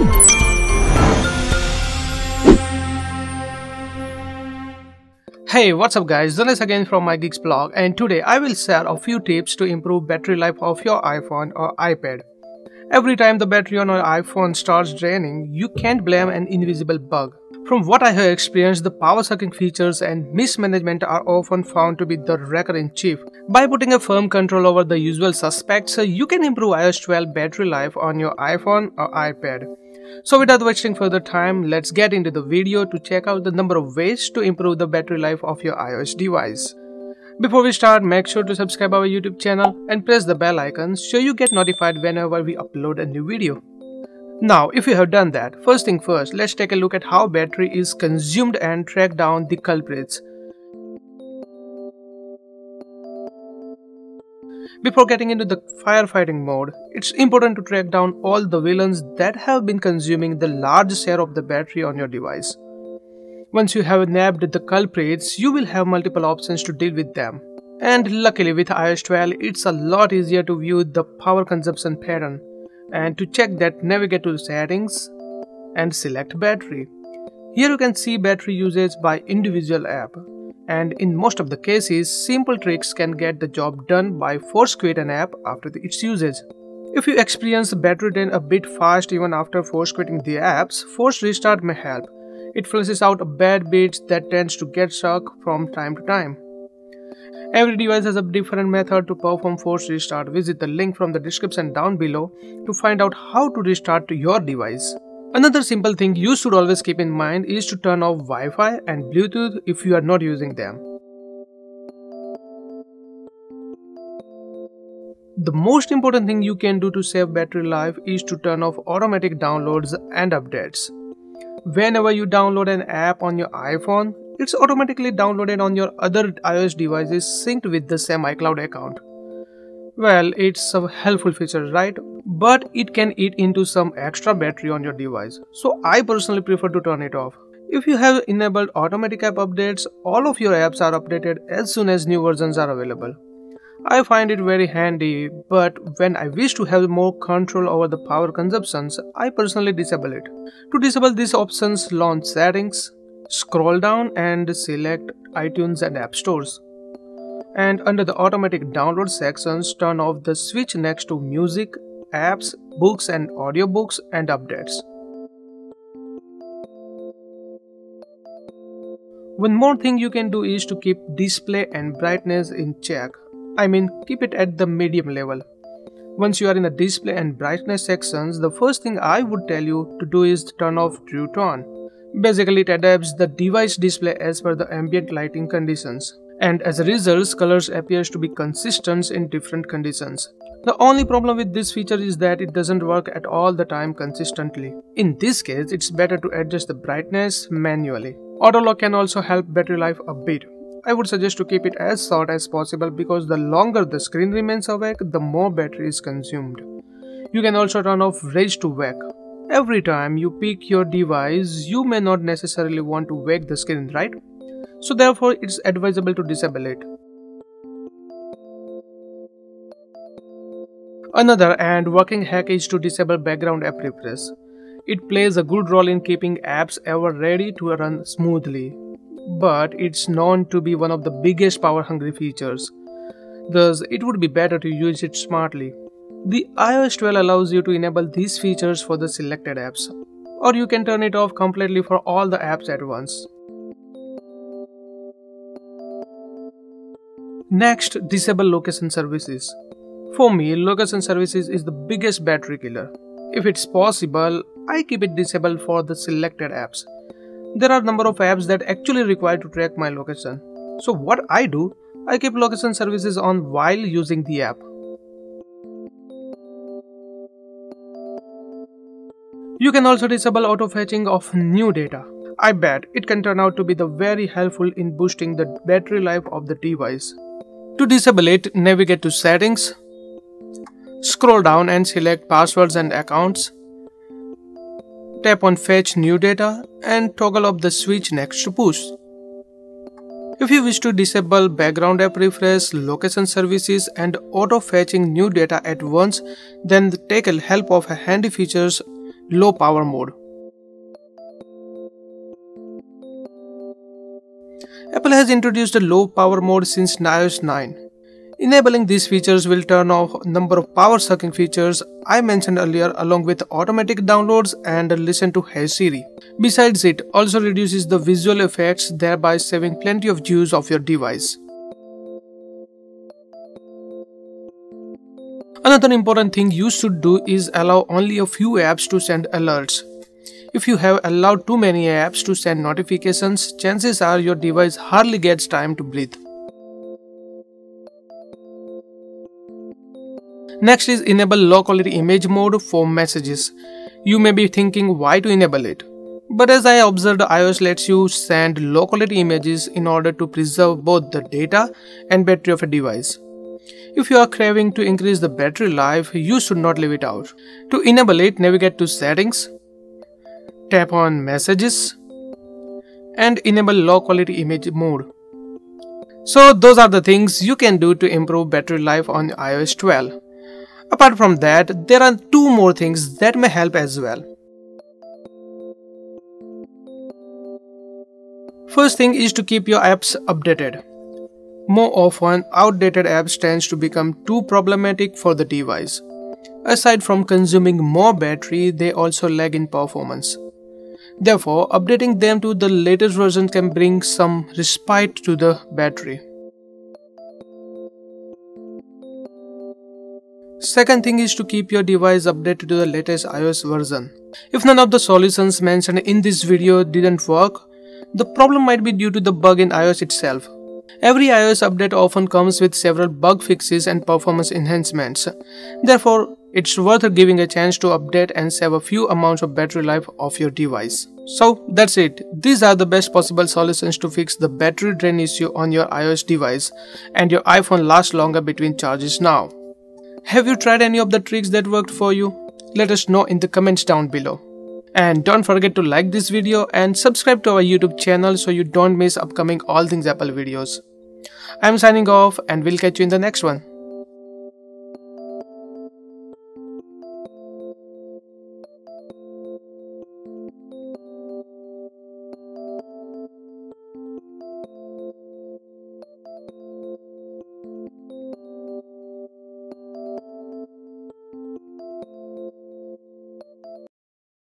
Hey, what's up guys, Zanes again from iGeeksBlog and today I will share a few tips to improve battery life of your iPhone or iPad. Every time the battery on your iPhone starts draining, you can't blame an invisible bug. From what I have experienced, the power sucking features and mismanagement are often found to be the wrecker in chief. By putting a firm control over the usual suspects, you can improve iOS 12 battery life on your iPhone or iPad. So without wasting further time, let's get into the video to check out the number of ways to improve the battery life of your iOS device. Before we start, make sure to subscribe our YouTube channel and press the bell icon so you get notified whenever we upload a new video. Now, if you have done that, first thing first, let's take a look at how battery is consumed and track down the culprits. Before getting into the firefighting mode, it's important to track down all the villains that have been consuming the large share of the battery on your device. Once you have nabbed the culprits, you will have multiple options to deal with them. And luckily with iOS 12, it's a lot easier to view the power consumption pattern. And to check that, navigate to settings and select battery. Here you can see battery usage by individual app and in most of the cases, simple tricks can get the job done by force quit an app after its usage. If you experience battery drain a bit fast even after force quitting the apps, force restart may help. It flushes out a bad bit that tends to get stuck from time to time. Every device has a different method to perform force restart. Visit the link from the description down below to find out how to restart your device. Another simple thing you should always keep in mind is to turn off Wi-Fi and Bluetooth if you are not using them. The most important thing you can do to save battery life is to turn off automatic downloads and updates. Whenever you download an app on your iPhone, it's automatically downloaded on your other iOS devices synced with the same iCloud account. Well, it's a helpful feature, right? But it can eat into some extra battery on your device. So I personally prefer to turn it off. If you have enabled automatic app updates, all of your apps are updated as soon as new versions are available. I find it very handy, but when I wish to have more control over the power consumptions, I personally disable it. To disable these options, launch settings, scroll down and select iTunes and App Stores and under the automatic download sections turn off the switch next to music, apps, books and audiobooks and updates. One more thing you can do is to keep display and brightness in check. I mean keep it at the medium level. Once you are in the display and brightness sections, the first thing I would tell you to do is turn off True Tone. Basically it adapts the device display as per the ambient lighting conditions and as a result colors appears to be consistent in different conditions. The only problem with this feature is that it doesn't work at all the time consistently. In this case, it's better to adjust the brightness manually. Auto lock can also help battery life a bit. I would suggest to keep it as short as possible because the longer the screen remains awake, the more battery is consumed. You can also turn off raise to wake. Every time you pick your device, you may not necessarily want to wake the screen, right? so therefore it's advisable to disable it. Another and working hack is to disable background app refresh. It plays a good role in keeping apps ever ready to run smoothly, but it's known to be one of the biggest power hungry features. Thus, it would be better to use it smartly. The iOS 12 allows you to enable these features for the selected apps, or you can turn it off completely for all the apps at once. Next, disable location services. For me, location services is the biggest battery killer. If it's possible, I keep it disabled for the selected apps. There are number of apps that actually require to track my location. So what I do, I keep location services on while using the app. You can also disable auto fetching of new data. I bet it can turn out to be the very helpful in boosting the battery life of the device. To disable it, navigate to settings, scroll down and select passwords and accounts. Tap on fetch new data and toggle up the switch next to push. If you wish to disable background app refresh, location services and auto fetching new data at once, then take the help of a handy features low power mode. Apple has introduced a low power mode since iOS 9. Enabling these features will turn off number of power sucking features I mentioned earlier along with automatic downloads and listen to Hey Siri. Besides it also reduces the visual effects thereby saving plenty of juice of your device. Another important thing you should do is allow only a few apps to send alerts. If you have allowed too many apps to send notifications, chances are your device hardly gets time to breathe. Next is enable low quality image mode for messages. You may be thinking why to enable it. But as I observed iOS lets you send low quality images in order to preserve both the data and battery of a device. If you are craving to increase the battery life, you should not leave it out. To enable it, navigate to settings, tap on messages and enable low quality image mode. So those are the things you can do to improve battery life on iOS 12. Apart from that, there are two more things that may help as well. First thing is to keep your apps updated. More often, outdated apps tends to become too problematic for the device. Aside from consuming more battery, they also lag in performance. Therefore, updating them to the latest version can bring some respite to the battery. Second thing is to keep your device updated to the latest iOS version. If none of the solutions mentioned in this video didn't work, the problem might be due to the bug in iOS itself. Every iOS update often comes with several bug fixes and performance enhancements. Therefore, it's worth giving a chance to update and save a few amounts of battery life of your device. So that's it. These are the best possible solutions to fix the battery drain issue on your iOS device and your iPhone lasts longer between charges now. Have you tried any of the tricks that worked for you? Let us know in the comments down below. And don't forget to like this video and subscribe to our YouTube channel so you don't miss upcoming All Things Apple videos. I'm signing off and we'll catch you in the next one.